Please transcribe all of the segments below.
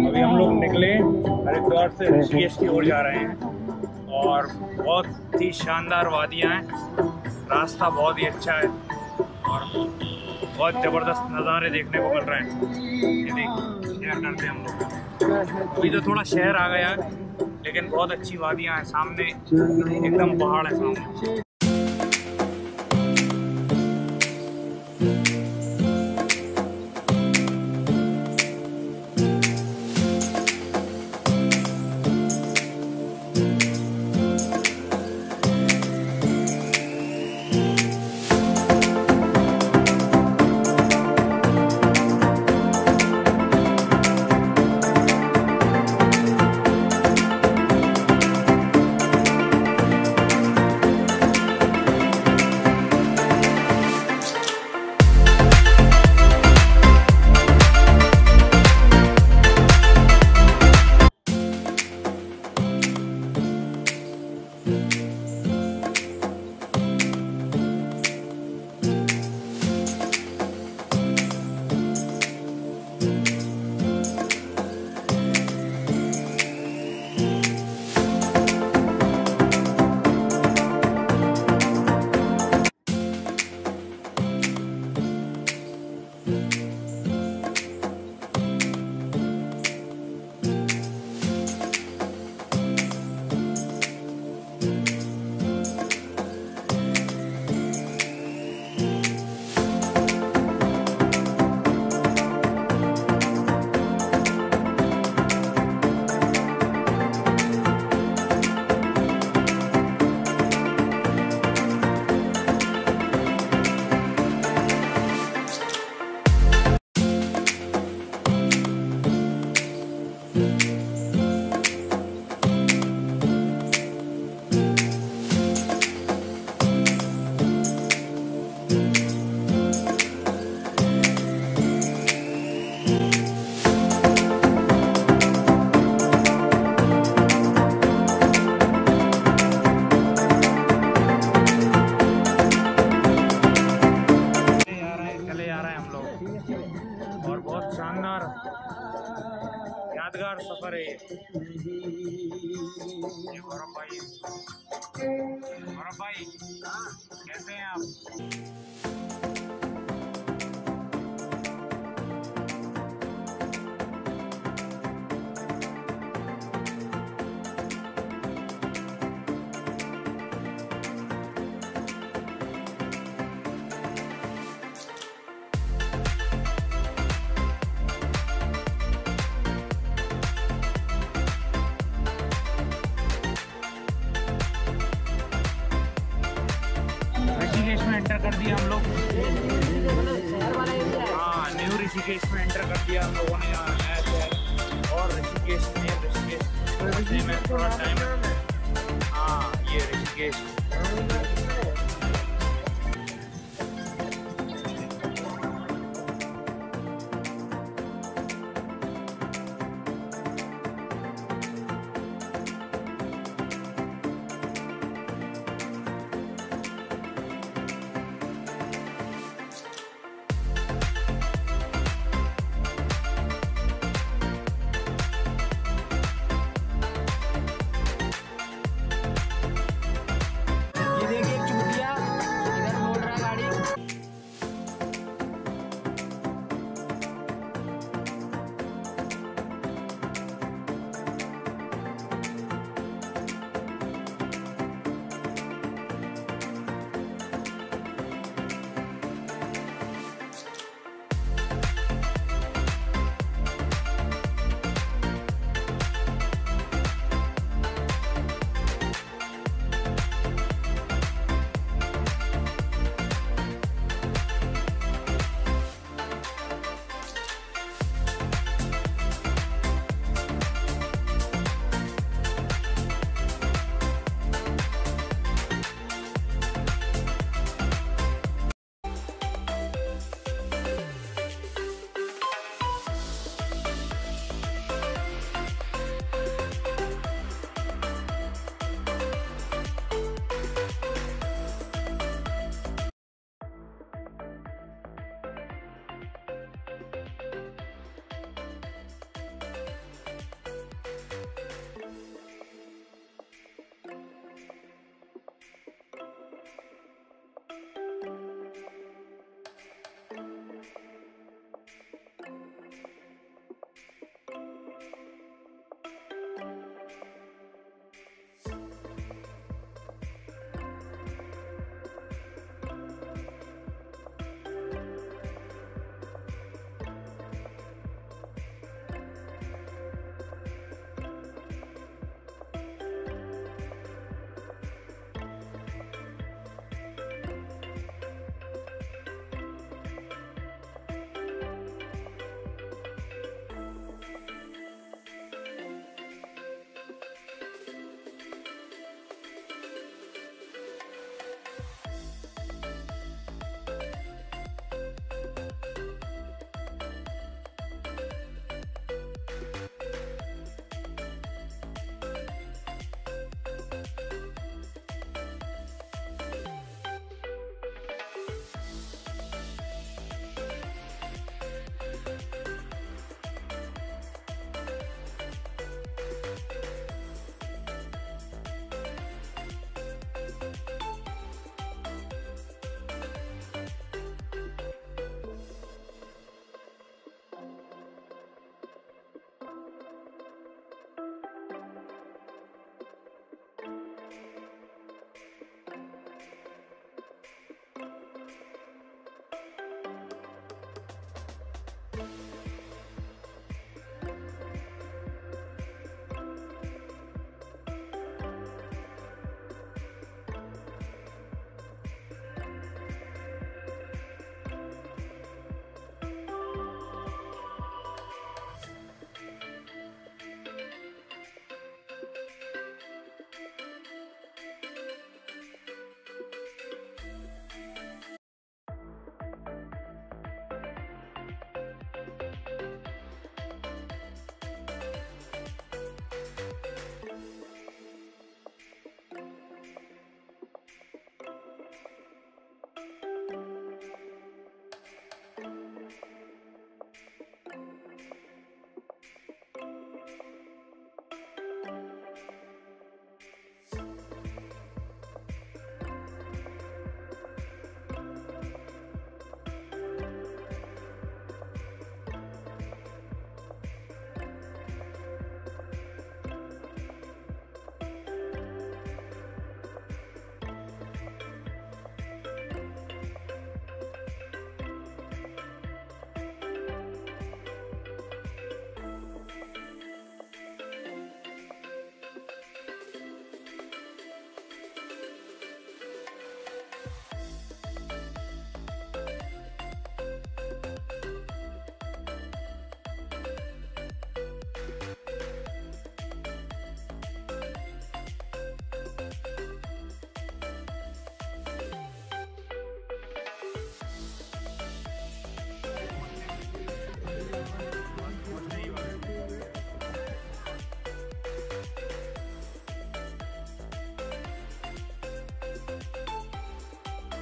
अभी हम लोग निकले हरिद्वार से ऋषिकेश की ओर जा रहे हैं और बहुत ही शानदार वादियाँ हैं। रास्ता बहुत ही अच्छा है और बहुत ज़बरदस्त नज़ारे देखने को मिल रहे हैं। ये देख शेयर करते हैं हम लोग। अभी तो थोड़ा शहर आ गया है लेकिन बहुत अच्छी वादियाँ हैं। सामने एकदम पहाड़ है सामने। गौरव भाई कैसे हैं आप कर दिया हम लोग हाँ न्यू ऋषिकेश में एंटर कर दिया हम लोगों ने नया शहर और ऋषिकेश में ऋषिकेश में थोड़ा टाइम हाँ ये ऋषिकेश।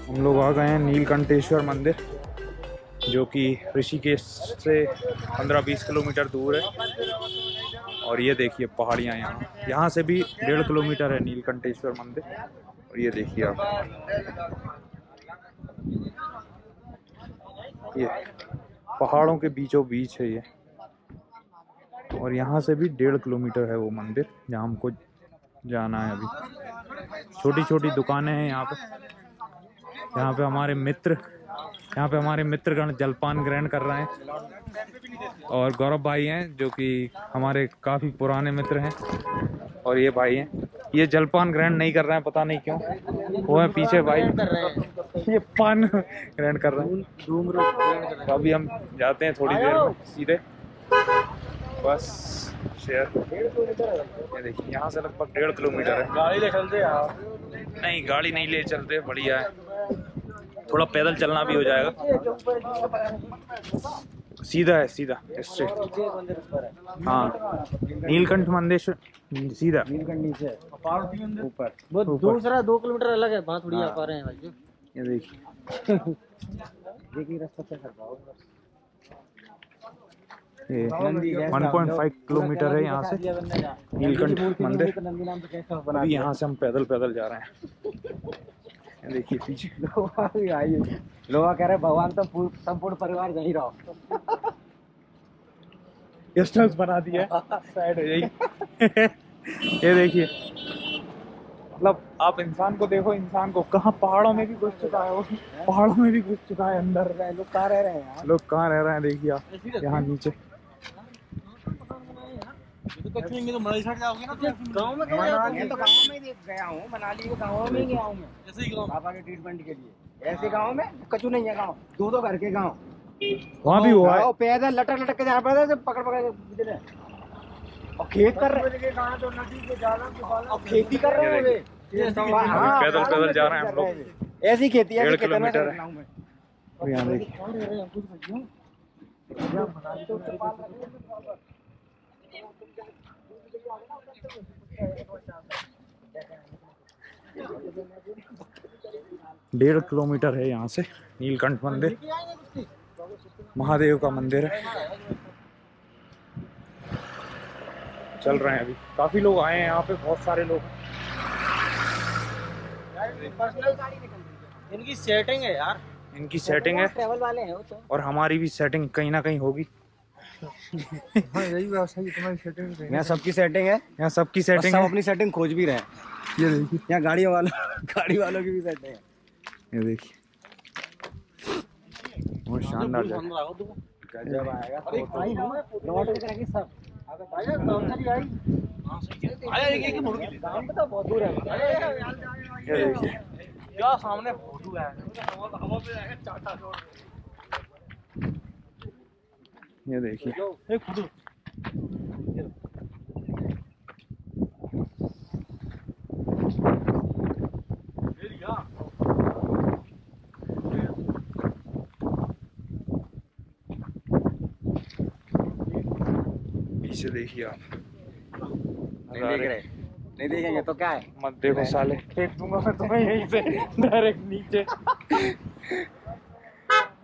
हम लोग आ गए हैं नीलकंठेश्वर मंदिर, जो कि ऋषिकेश से 15-20 किलोमीटर दूर है। और ये देखिए पहाड़ियाँ यहाँ। यहाँ से भी डेढ़ किलोमीटर है नीलकंठेश्वर मंदिर। और ये देखिए आप। ये पहाड़ों के बीचों बीच है ये। और यहाँ से भी डेढ़ किलोमीटर है वो मंदिर, जहाँ हमको जाना है अभी। छोटी छोटी दुकानें हैं यहाँ पे यहाँ पे हमारे मित्र, यहाँ पे हमारे मित्रगण जलपान ग्रहण कर रहे हैं। और गौरव भाई हैं, जो कि हमारे काफ़ी पुराने मित्र हैं। और ये भाई हैं। ये जलपान ग्रहण नहीं कर रहे हैं, पता नहीं क्यों। वो है पीछे भाई। ये पान ग्रहण कर रहे हैं। अभी हम जाते हैं थोड़ी देर में, सीधे। बस शेयर ये देखिए यहाँ से लगभग डेढ़ किलोमीटर है। गाड़ी ले चलते यार नहीं गाड़ी नहीं ले चलते बढ़िया है। थोड़ा पैदल चलना भी हो जाएगा। सीधा है सीधा स्ट्रेट हाँ। नीलकंठ मंदिर सीधा। नीचे ऊपर। वो दूसरा दो किलोमीटर अलग है वहाँ थोड़ी आ पा रहे हैं भाई। ये देखिए। देखिए रास्ता क्या कर रहा ये 1.5 किलोमीटर है यहाँ से। नीलकंठ मंदिर। नंदी नाम से कैसा अभी यहाँ से हम पैदल पैदल जा रहे हैं। देखिए पीछे लोग कह रहे भगवान तो संपूर्ण परिवार यहीं रहो। गेस्ट हाउस बना दिया। साइड हो जाएगी ये देखिए। मतलब आप इंसान को देखो इंसान को कहाँ पहाड़ों में भी घुस चुका है वो। पहाड़ों में भी घुस चुका है अंदर। लोग कहाँ रह रहे हैं लोग कहाँ रह रहे हैं देखिए आप। यहाँ नीचे। गाँव में कहाँ जाते हैं? तो गाँव में ही गया हूँ मनाली के गाँव में ही गया हूँ मैं। पापा के ट्रीटमेंट के लिए। ऐसे गाँव में कचू नहीं है गाँव दो दो घर के गाँव। वहाँ भी हुआ है। गाँव पैदल लटक लटक के जाना पड़ता है पकड़ पकड़ के। और खेत कर रहे और खेती कर रहे हैं वे हाँ, पैदल पैदल जा रहे हैं हम लोग। ऐसी खेती है ऐसी है ना किलोमीटर है। गाँव में। और यहाँ देखिए डेढ़ किलोमीटर है यहाँ से नीलकंठ मंदिर। महादेव का मंदिर है। चल रहे हैं अभी। काफ़ी लोग आए हैं यहाँ पे बहुत सारे लोग। इनकी सेटिंग है यार। इनकी सेटिंग है। ट्रैवल वाले हैं वो तो। और हमारी भी सेटिंग कहीं ना कहीं होगी। यहाँ सबकी सेटिंग है। यहाँ सबकी सेटिंग सब अपनी सेटिंग खोज भी रहे हैं। ये देखिए। यहाँ गाड़ियों वालों गाड़ी वालों की भी सेटिंग है। ये देखिए। बहुत शानदार जगह। गजब आएगा। लौट के करेंगे सब। भाई काम चली आई। काम तो बहुत दूर है। ये देखिए क्या सामने फ़ोटो है। ये देखिए। पीछे देखिए आप। नहीं देख रहे। नहीं देखेंगे तो क्या है? मत देखो साले। फेंक दूँगा मैं तुम्हें यहीं से डायरेक्ट नीचे।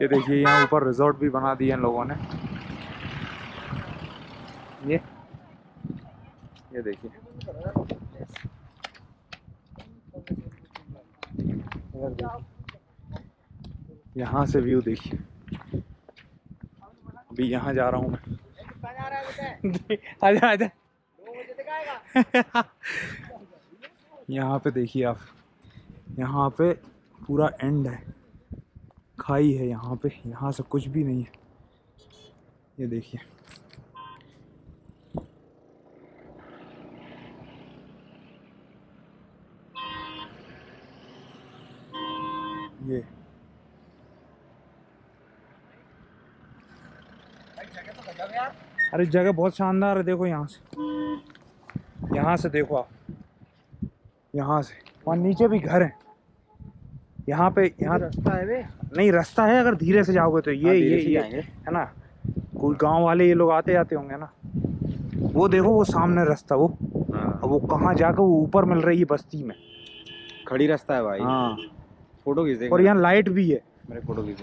ये देखिए यहाँ ऊपर रिजॉर्ट भी बना दिए इन लोगों ने। ये ये देखिए। यहाँ से व्यू देखिए। अभी यहाँ जा रहा हूँ मैं। आजा आजा। यहाँ पे देखिए आप। यहाँ पे पूरा एंड है। खाई है यहाँ पे। यहाँ से कुछ भी नहीं है। ये देखिए। अरे जगह बहुत शानदार है देखो यहाँ से। यहाँ से देखो आप। यहाँ से। वहाँ नीचे भी घर है। यहाँ पे यहाँ रास्ता है वे। नहीं रास्ता है अगर धीरे से जाओगे तो। ये हाँ, ये ये है ना? कोई गाँव वाले ये लोग आते जाते होंगे ना। वो देखो वो सामने रास्ता वो। अब वो कहाँ जाकर वो ऊपर मिल रही है बस्ती में। खड़ी रास्ता है भाई। हाँ। फ़ोटो खींच और यहाँ लाइट भी है। मेरे फ़ोटो खींच